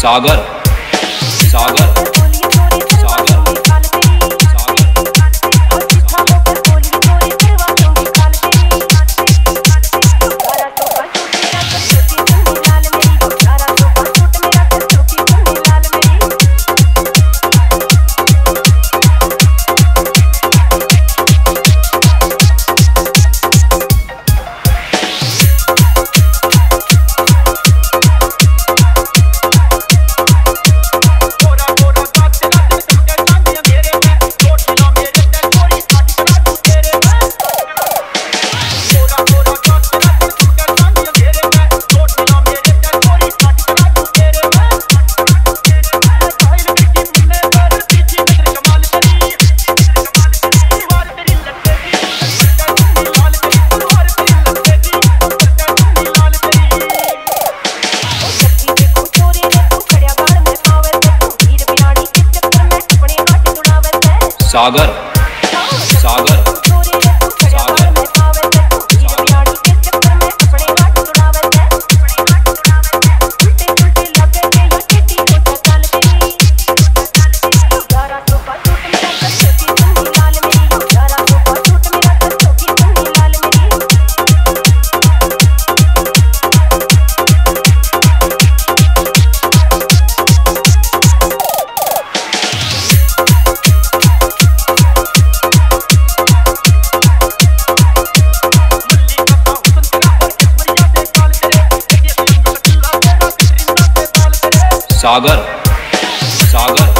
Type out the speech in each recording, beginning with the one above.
Sagar Sagar. Sagar. Sagar. Sagar. Sagar.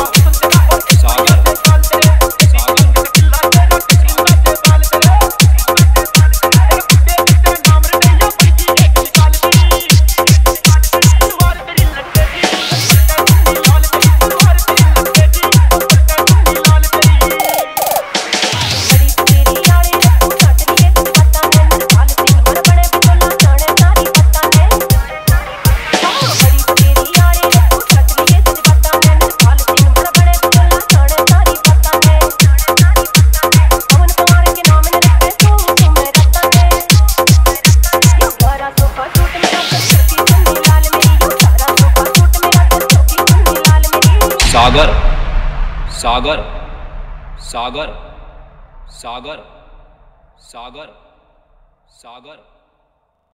Sagar Sagar Sagar Sagar Sagar Sagar